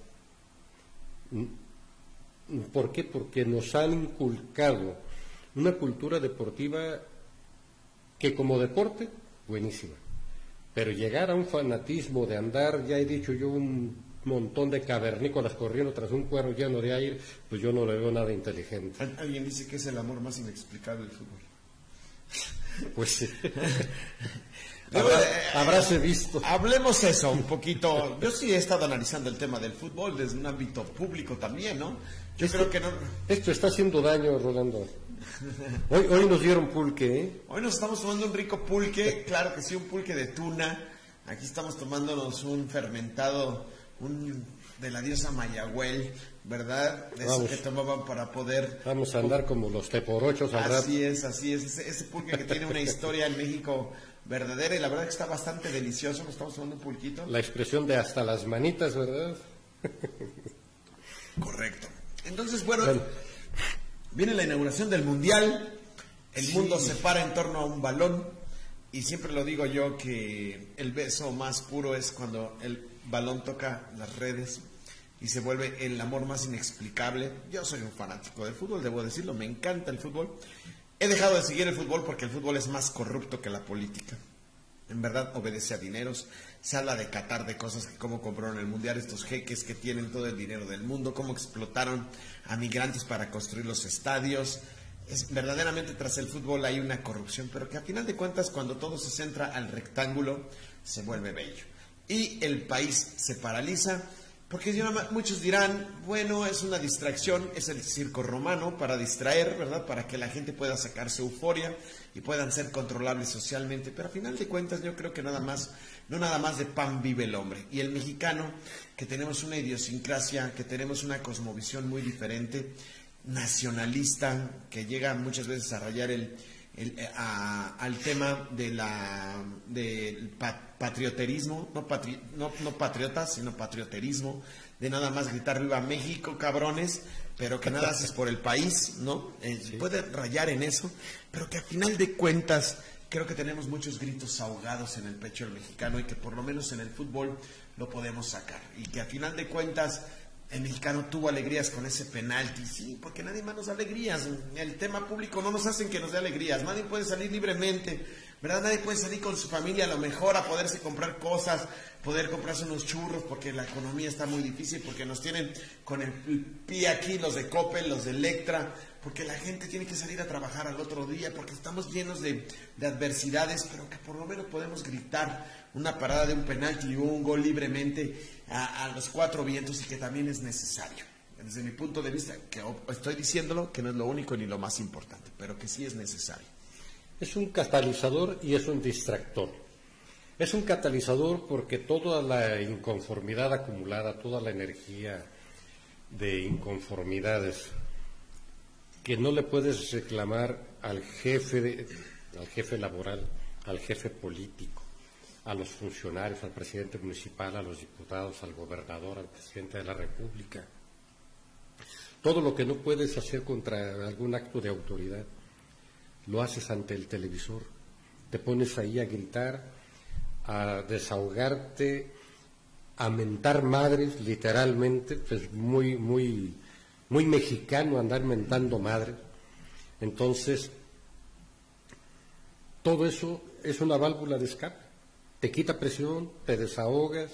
¿Por qué? Porque nos han inculcado una cultura deportiva que como deporte, buenísima. Pero llegar a un fanatismo de andar, ya he dicho yo, un montón de cavernícolas corriendo tras un cuero lleno de aire, pues yo no le veo nada inteligente. Al- Alguien dice que es el amor más inexplicable del fútbol. Pues sí. Digo, Habrá- eh, habráse visto. Hablemos eso un poquito. Yo sí he estado analizando el tema del fútbol desde un ámbito público también, ¿no? Yo Este- creo que no. Esto está haciendo daño, Rolando. Hoy, hoy nos dieron pulque, ¿eh? Hoy nos estamos tomando un rico pulque, claro que sí, un pulque de tuna. Aquí estamos tomándonos un fermentado, un de la diosa Mayagüel, ¿verdad? De eso Vamos. que tomaban para poder. Vamos a andar como los teporochos al rato. Así es, así es. Ese, ese pulque que tiene una historia en México verdadera y la verdad que está bastante delicioso. Nos estamos tomando un pulquito. La expresión de hasta las manitas, ¿verdad? Correcto. Entonces, bueno, Bueno. viene la inauguración del Mundial, el Sí. mundo se para en torno a un balón y siempre lo digo yo que el beso más puro es cuando el balón toca las redes y se vuelve el amor más inexplicable. Yo soy un fanático del fútbol, debo decirlo, me encanta el fútbol. He dejado de seguir el fútbol porque el fútbol es más corrupto que la política. En verdad obedece a dineros. Se habla de Qatar, de cosas que cómo compraron el mundial estos jeques que tienen todo el dinero del mundo, cómo explotaron a migrantes para construir los estadios. Es, verdaderamente tras el fútbol hay una corrupción, pero que a final de cuentas cuando todo se centra al rectángulo se vuelve bello. Y el país se paraliza porque muchos dirán, bueno, es una distracción, es el circo romano para distraer, ¿verdad? Para que la gente pueda sacarse euforia y puedan ser controlables socialmente. Pero a final de cuentas yo creo que nada más, no nada más de pan vive el hombre. Y el mexicano, que tenemos una idiosincrasia, que tenemos una cosmovisión muy diferente, nacionalista, que llega muchas veces a rayar el, el- eh, a- al tema de la del pa- patrioterismo, no, patri- no, no patriotas, sino patrioterismo, de nada más gritar viva México, cabrones, pero que nada haces por el país, ¿no? Eh, Puede rayar en eso, pero que a final de cuentas creo que tenemos muchos gritos ahogados en el pecho del mexicano y que por lo menos en el fútbol lo podemos sacar. Y que a final de cuentas el mexicano tuvo alegrías con ese penalti, sí, porque nadie más nos da alegrías. El tema público no nos hacen que nos dé alegrías. Nadie puede salir libremente, ¿verdad? Nadie puede salir con su familia a lo mejor a poderse comprar cosas, poder comprarse unos churros, porque la economía está muy difícil, porque nos tienen con el pie aquí los de Coppel, los de Electra, porque la gente tiene que salir a trabajar al otro día, porque estamos llenos de, de adversidades, pero que por lo menos podemos gritar una parada de un penalti o un gol libremente a, los cuatro vientos y que también es necesario. Desde mi punto de vista, que estoy diciéndolo, que no es lo único ni lo más importante, pero que sí es necesario. Es un catalizador y es un distractor. Es un catalizador porque toda la inconformidad acumulada, toda la energía de inconformidades que no le puedes reclamar al jefe, de- al jefe laboral, al jefe político, a los funcionarios, al presidente municipal, a los diputados, al gobernador, al presidente de la República. Todo lo que no puedes hacer contra algún acto de autoridad, lo haces ante el televisor, te pones ahí a gritar, a desahogarte, a mentar madres, literalmente, pues muy, muy, muy mexicano andar mentando madres. Entonces, todo eso es una válvula de escape. Te quita presión, te desahogas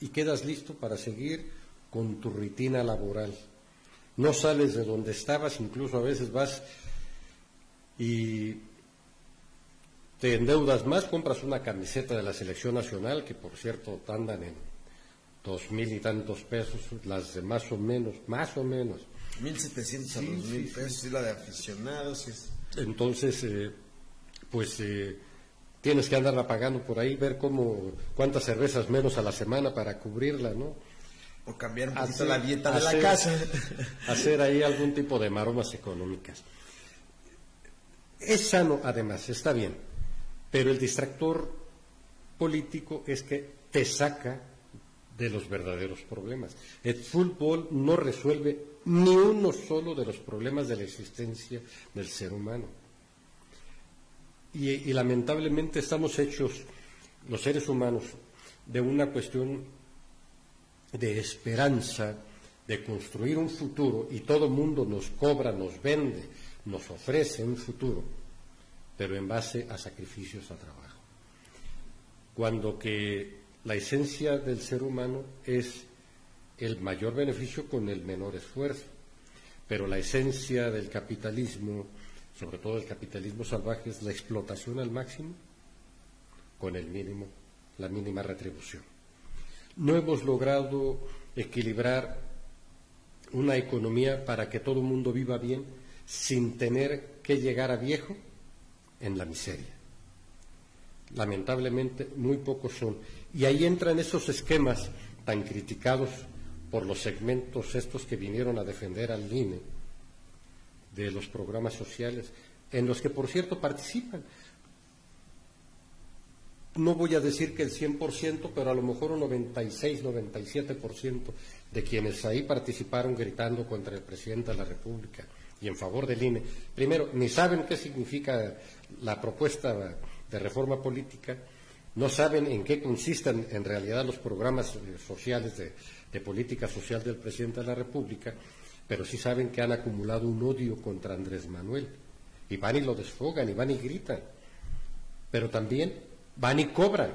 y quedas listo para seguir con tu rutina laboral. No sales de donde estabas, incluso a veces vas y te endeudas más, compras una camiseta de la selección nacional, que por cierto andan en dos mil y tantos pesos, las de más o menos, más o menos. 1.700 a Sí, 2.000 sí, pesos, y la de aficionados. es- Entonces, eh, pues eh, tienes que andarla pagando por ahí, ver cómo, cuántas cervezas menos a la semana para cubrirla, ¿no? O cambiar un poquito la dieta de la casa. hacer ahí algún tipo de maromas económicas. Es sano, además, está bien, pero el distractor político es que te saca de los verdaderos problemas. El fútbol no resuelve ni uno solo de los problemas de la existencia del ser humano. Y, lamentablemente estamos hechos, los seres humanos, de una cuestión de esperanza, de construir un futuro, y todo mundo nos cobra, nos vende, nos ofrece un futuro, pero en base a sacrificios, a trabajo. Cuando que la esencia del ser humano es el mayor beneficio con el menor esfuerzo, pero la esencia del capitalismo, sobre todo el capitalismo salvaje, es la explotación al máximo con el mínimo, la mínima retribución. No hemos logrado equilibrar una economía para que todo el mundo viva bien sin tener que llegar a viejo en la miseria. Lamentablemente, muy pocos son. Y ahí entran esos esquemas tan criticados por los segmentos estos que vinieron a defender al INE de los programas sociales, en los que, por cierto, participan. No voy a decir que el 100%, pero a lo mejor un 96, 97% de quienes ahí participaron gritando contra el presidente de la República y en favor del INE, primero, ni saben qué significa la propuesta de reforma política, no saben en qué consisten en realidad los programas eh, sociales de, política social del presidente de la República, pero sí saben que han acumulado un odio contra Andrés Manuel. Y van y lo desfogan, y van y gritan. Pero también van y cobran.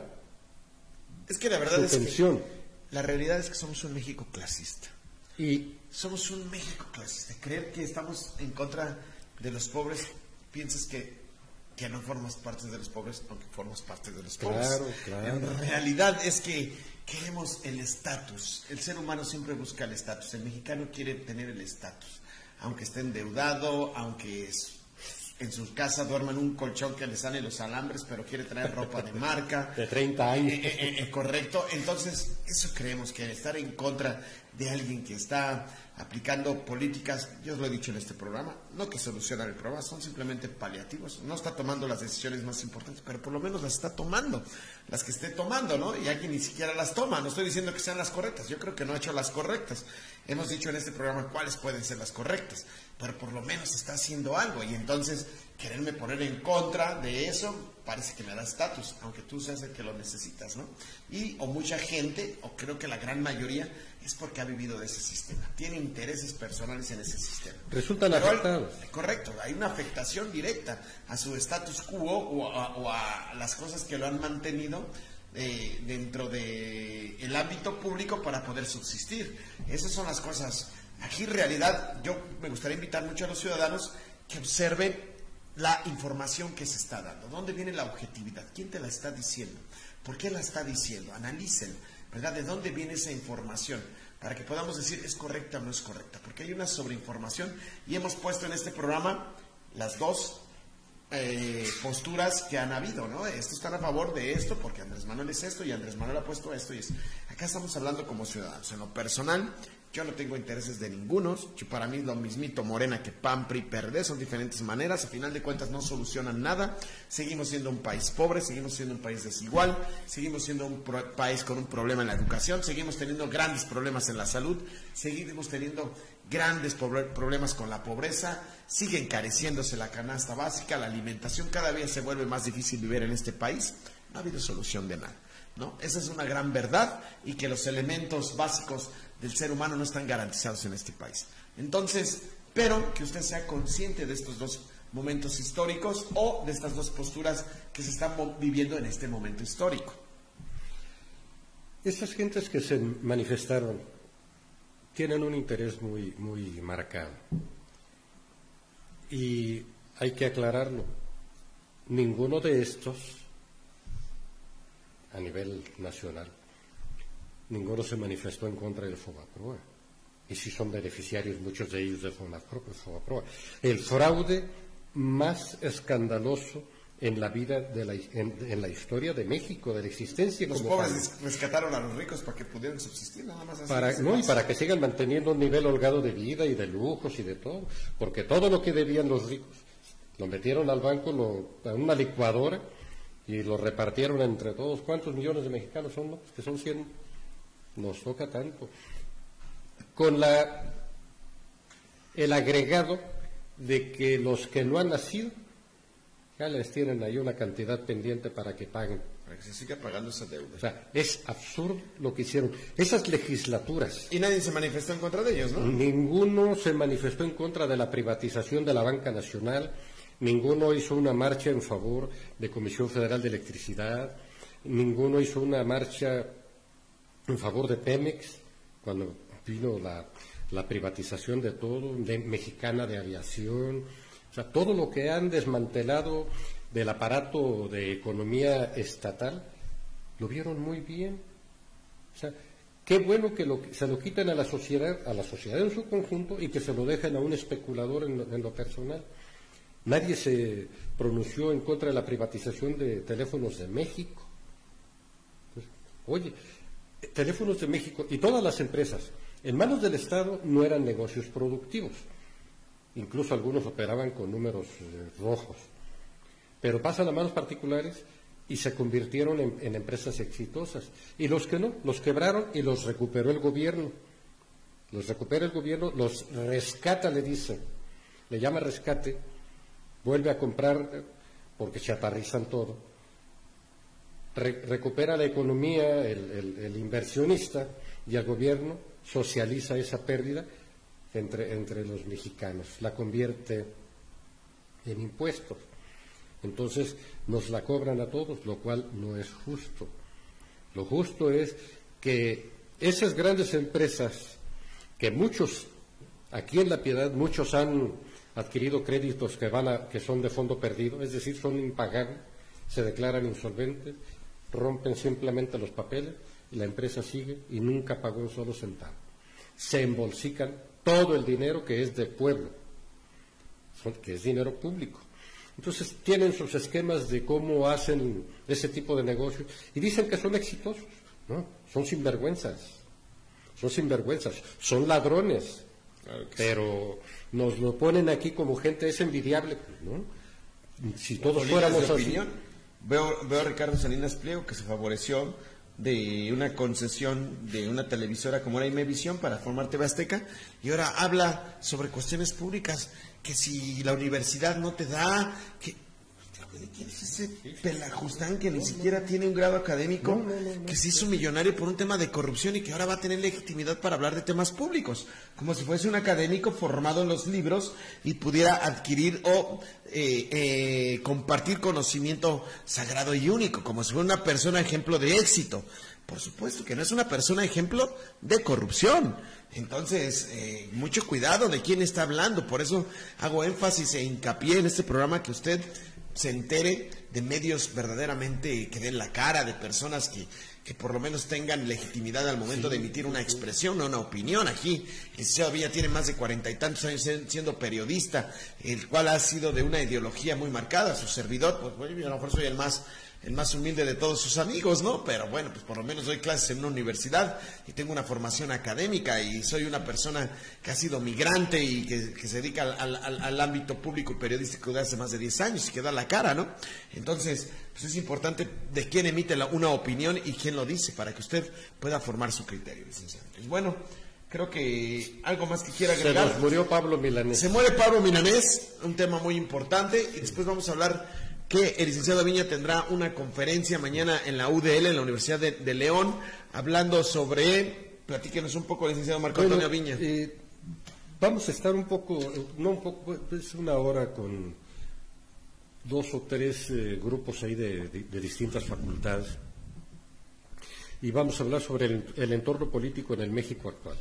Es que la verdad es que la realidad es que somos un México clasista. Y somos un México clasista. Creer que estamos en contra de los pobres, piensas que que no formas parte de los pobres, aunque formas parte de los pobres. En realidad es que queremos el estatus. El ser humano siempre busca el estatus. El mexicano quiere tener el estatus. Aunque esté endeudado, aunque en su casa duerma en un colchón que le sale los alambres, pero quiere tener ropa de marca. De 30 años. Eh, eh, eh, correcto. Entonces, eso creemos que estar en contra de alguien que está aplicando políticas, yo os lo he dicho en este programa, no que solucionan el problema, son simplemente paliativos. No está tomando las decisiones más importantes, pero por lo menos las está tomando, las que esté tomando, ¿no? Y alguien ni siquiera las toma. No estoy diciendo que sean las correctas, yo creo que no ha hecho las correctas. Hemos dicho en este programa cuáles pueden ser las correctas, pero por lo menos está haciendo algo. Y entonces, quererme poner en contra de eso, parece que me da estatus, aunque tú seas el que lo necesitas, ¿no? Y, o mucha gente, o creo que la gran mayoría, es porque ha vivido de ese sistema, tiene intereses personales en ese sistema. Resultan afectados. correcto, hay una afectación directa a su status quo o a, las cosas que lo han mantenido eh, dentro del el ámbito público para poder subsistir. Esas son las cosas. Aquí en realidad yo me gustaría invitar mucho a los ciudadanos que observen la información que se está dando. ¿Dónde viene la objetividad? ¿Quién te la está diciendo? ¿Por qué la está diciendo? Analícen ¿verdad? ¿De dónde viene esa información? Para que podamos decir es correcta o no es correcta, porque hay una sobreinformación y hemos puesto en este programa las dos eh, posturas que han habido, ¿no? Estos están a favor de esto porque Andrés Manuel es esto y Andrés Manuel ha puesto esto y es. Acá estamos hablando como ciudadanos. En lo personal, yo no tengo intereses de ninguno. Para mí lo mismito Morena que PAN, PRI, PERDE son diferentes maneras. A final de cuentas no solucionan nada. Seguimos siendo un país pobre, seguimos siendo un país desigual, seguimos siendo un país con un problema en la educación, seguimos teniendo grandes problemas en la salud, seguimos teniendo grandes problemas con la pobreza, sigue encareciéndose la canasta básica, la alimentación, cada día se vuelve más difícil vivir en este país. No ha habido solución de nada. ¿no? Esa es una gran verdad y que los elementos básicos del ser humano no están garantizados en este país. Entonces, pero que usted sea consciente de estos dos momentos históricos o de estas dos posturas que se están viviendo en este momento histórico. Estas gentes que se manifestaron tienen un interés muy, muy marcado. Y hay que aclararlo. Ninguno de estos, a nivel nacional, ninguno se manifestó en contra del FOBAPROA. Y si son beneficiarios muchos de ellos del FOBAPROA. El fraude más escandaloso en la vida, de la, en, la historia de México, de la existencia. Los pobres rescataron a los ricos para que pudieran subsistir, nada más. para, no, y para que sigan manteniendo un nivel holgado de vida y de lujos y de todo, porque todo lo que debían los ricos lo metieron al banco, lo, a una licuadora y lo repartieron entre todos. ¿Cuántos millones de mexicanos son? Pues que son 100. Nos toca tanto. Con la, el agregado de que los que no han nacido ya les tienen ahí una cantidad pendiente para que paguen. Para que se siga pagando esa deuda. O sea, es absurdo lo que hicieron. Esas legislaturas. Y nadie se manifestó en contra de ellos, ¿no? Ninguno se manifestó en contra de la privatización de la banca nacional. Ninguno hizo una marcha en favor de Comisión Federal de Electricidad. Ninguno hizo una marcha en favor de Pemex cuando vino la, privatización de todo, Mexicana de Aviación o sea, todo lo que han desmantelado del aparato de economía estatal, lo vieron muy bien. O sea, qué bueno que se lo quiten a la sociedad, a la sociedad en su conjunto y que se lo dejen a un especulador en lo, personal. Nadie se pronunció en contra de la privatización de teléfonos de México. Oye, teléfonos de México y todas las empresas en manos del Estado no eran negocios productivos incluso algunos operaban con números eh, rojos, pero pasan a manos particulares y se convirtieron en, empresas exitosas. Y los que no, los quebraron y los recuperó el gobierno. Los recupera el gobierno, los rescata, le dice, le llama rescate, vuelve a comprar eh, porque chatarrizan todo, recupera la economía el inversionista y el gobierno socializa esa pérdida entre, entre los mexicanos, la convierte en impuestos. Entonces nos la cobran a todos, lo cual no es justo. Lo justo es que esas grandes empresas, que muchos, aquí en La Piedad, muchos han adquirido créditos que, van a, que son de fondo perdido, es decir, son impagables, se declaran insolventes, rompen simplemente los papeles y la empresa sigue y nunca pagó un solo centavo. Se embolsican todo el dinero que es de pueblo, que es dinero público. Entonces tienen sus esquemas de cómo hacen ese tipo de negocios y dicen que son exitosos, ¿no? Son sinvergüenzas, son sinvergüenzas, son ladrones, pero nos lo ponen aquí como gente, es envidiable, ¿no? Si todos fuéramos así. Veo, veo a Ricardo Salinas Pliego que se favoreció de una concesión de una televisora como era Imevisión para formar TV Azteca y ahora habla sobre cuestiones públicas, que si la universidad no te da, que ¿Quién es ese pelajustán que ni siquiera tiene un grado académico, que se hizo millonario por un tema de corrupción y que ahora va a tener legitimidad para hablar de temas públicos? Como si fuese un académico formado en los libros y pudiera adquirir o eh, eh, compartir conocimiento sagrado y único, como si fuera una persona ejemplo de éxito. Por supuesto que no es una persona ejemplo de corrupción. Entonces, eh, mucho cuidado de quién está hablando. Por eso hago énfasis e hincapié en este programa que usted se entere de medios verdaderamente que den la cara, de personas que, que por lo menos tengan legitimidad al momento de emitir una expresión o una opinión. Aquí el señor Villa tiene más de cuarenta y tantos años siendo periodista, el cual ha sido de una ideología muy marcada. Su servidor, pues bueno, a lo mejor soy el más el más humilde de todos sus amigos, ¿no? Pero bueno, pues por lo menos doy clases en una universidad y tengo una formación académica y soy una persona que ha sido migrante y que, se dedica al, ámbito público periodístico de hace más de 10 años y que da la cara, ¿no? Entonces, pues es importante de quién emite una opinión y quién lo dice para que usted pueda formar su criterio, licenciado. Pues bueno, creo que algo más que quiera agregar. Se murió Pablo Milanés. Se muere Pablo Milanés, un tema muy importante y después vamos a hablar que el licenciado Viña tendrá una conferencia mañana en la UDL, en la Universidad de, León, hablando sobre, platíquenos un poco, licenciado Marco Antonio Viña. Eh, vamos a estar un poco, no un poco, es una hora con dos o tres eh, grupos ahí de, distintas facultades y vamos a hablar sobre el, entorno político en el México actual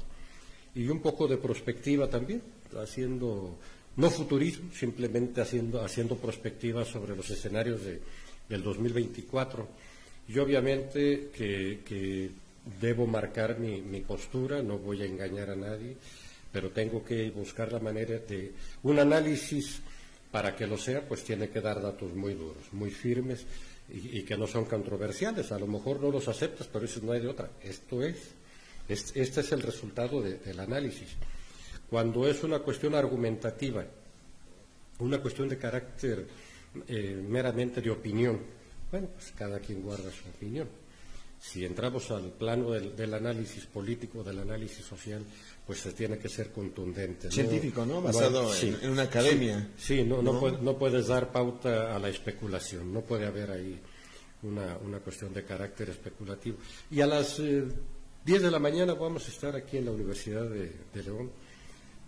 y un poco de perspectiva también, haciendo no futurismo, simplemente haciendo, haciendo prospectivas sobre los escenarios de, del 2024. Y obviamente que, debo marcar mi, mi, postura, no voy a engañar a nadie, pero tengo que buscar la manera de un análisis Para que lo sea, pues tiene que dar datos muy duros, muy firmes y, que no son controversiales. A lo mejor no los aceptas, pero eso no hay de otra. Esto es, este es el resultado del análisis. Cuando es una cuestión argumentativa, una cuestión de carácter eh, meramente de opinión, bueno, pues cada quien guarda su opinión. Si entramos al plano del, análisis político, del análisis social, pues se tiene que ser contundente. Científico, ¿no? Basado en, una academia. Sí, no, no, puedes dar pauta a la especulación, no puede haber ahí una, cuestión de carácter especulativo. Y a las 10 eh, de la mañana vamos a estar aquí en la Universidad de, León,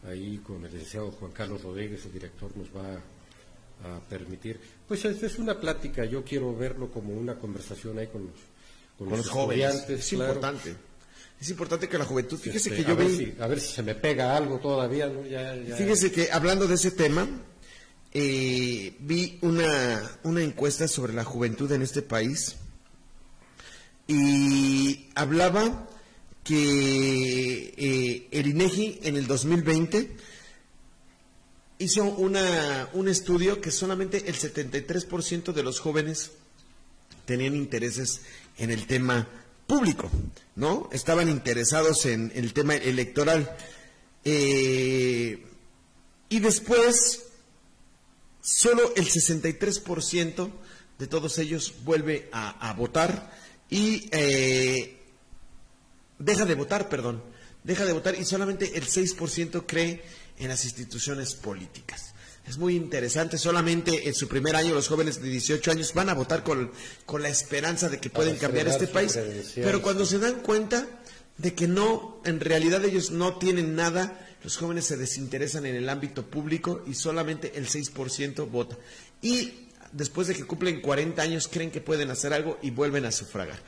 ahí con el licenciado Juan Carlos Rodríguez, el director, nos va a, permitir. Pues es, una plática, yo quiero verlo como una conversación ahí con los con, los, jóvenes. Es importante. Es importante que la juventud, fíjese que yo vi... a ver si se me pega algo todavía, Fíjese que hablando de ese tema, eh, vi una, una encuesta sobre la juventud en este país y hablaba que eh, el INEGI en el 2020 hizo una, un estudio que solamente el 73% de los jóvenes tenían intereses en el tema público, ¿no? Estaban interesados en, el tema electoral. Eh, y después, solo el 63% de todos ellos vuelve a, votar y eh, deja de votar, perdón, deja de votar y solamente el 6% cree en las instituciones políticas. Es muy interesante. Solamente en su primer año los jóvenes de 18 años van a votar con, la esperanza de que pueden cambiar este país. Pero cuando se dan cuenta de que no, en realidad ellos no tienen nada, los jóvenes se desinteresan en el ámbito público y solamente el 6% vota. Y después de que cumplen 40 años creen que pueden hacer algo y vuelven a sufragar.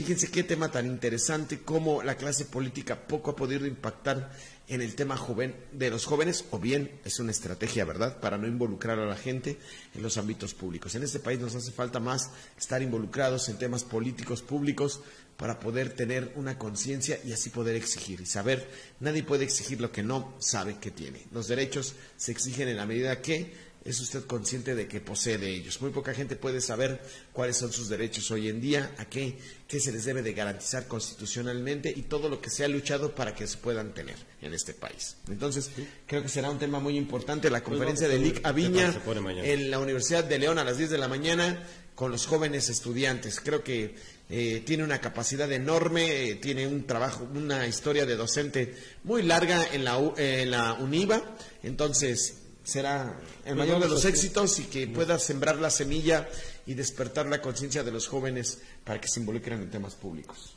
Fíjense qué tema tan interesante, cómo la clase política poco ha podido impactar en el tema joven, de los jóvenes, o bien es una estrategia, ¿verdad?, para no involucrar a la gente en los ámbitos públicos. En este país nos hace falta más estar involucrados en temas políticos públicos para poder tener una conciencia y así poder exigir y saber. Nadie puede exigir lo que no sabe que tiene. Los derechos se exigen en la medida que es usted consciente de que posee de ellos. Muy poca gente puede saber cuáles son sus derechos hoy en día, a qué, qué se les debe de garantizar constitucionalmente y todo lo que se ha luchado para que se puedan tener en este país. Entonces, creo que será un tema muy importante la conferencia de LIC Aviña en la Universidad de León a las 10 de la mañana con los jóvenes estudiantes. Creo que eh, tiene una capacidad enorme, eh, tiene un trabajo, una historia de docente muy larga en la, en la UNIVA. Entonces, será el pues mayor de los éxitos y que pueda sembrar la semilla y despertar la conciencia de los jóvenes para que se involucren en temas públicos.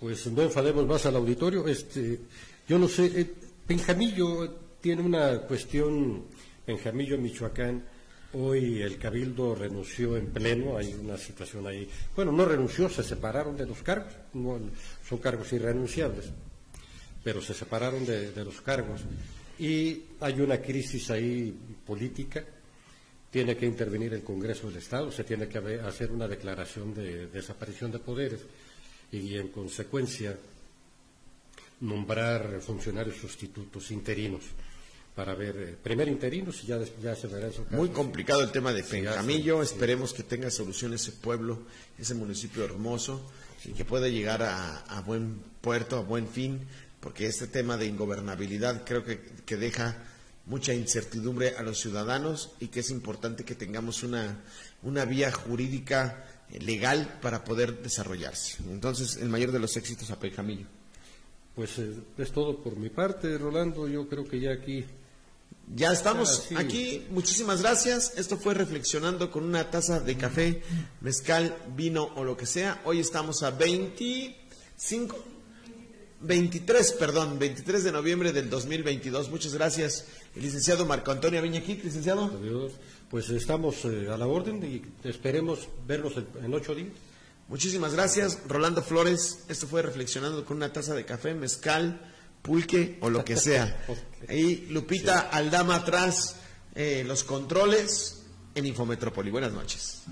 Pues no enfademos más al auditorio. Este, yo no sé, eh, Benjamillo tiene una cuestión, Benjamillo, Michoacán. Hoy el Cabildo renunció en pleno, hay una situación ahí. Bueno, no renunció, se separaron de los cargos, son cargos irrenunciables, pero se separaron de los cargos y hay una crisis ahí política. Tiene que intervenir el Congreso del Estado, se tiene que hacer una declaración de desaparición de poderes y, en consecuencia, nombrar funcionarios sustitutos interinos para ver, eh, primero interinos y ya, ya se verá eso. Muy complicado el tema de Penjamillo, esperemos que tenga solución ese pueblo, ese municipio hermoso y que pueda llegar a buen puerto, a buen fin porque este tema de ingobernabilidad creo que, deja mucha incertidumbre a los ciudadanos y que es importante que tengamos una, una vía jurídica eh, legal para poder desarrollarse. Entonces, el mayor de los éxitos a Pejamillo. Pues eh, es todo por mi parte, Rolando. Yo creo que ya aquí. Ya estamos aquí. Muchísimas gracias. Esto fue Reflexionando con una taza de café, mezcal, vino o lo que sea. Hoy estamos a 25. 23, perdón, 23 de noviembre del 2022. Muchas gracias, el licenciado Marco Antonio Viñaquit, licenciado. Pues estamos eh, a la orden y esperemos verlos en, ocho días. Muchísimas gracias, Rolando Flores. Esto fue Reflexionando con una taza de café, mezcal, pulque o lo que sea. Ahí Lupita Aldama atrás, eh, los controles en Infometrópoli. Buenas noches.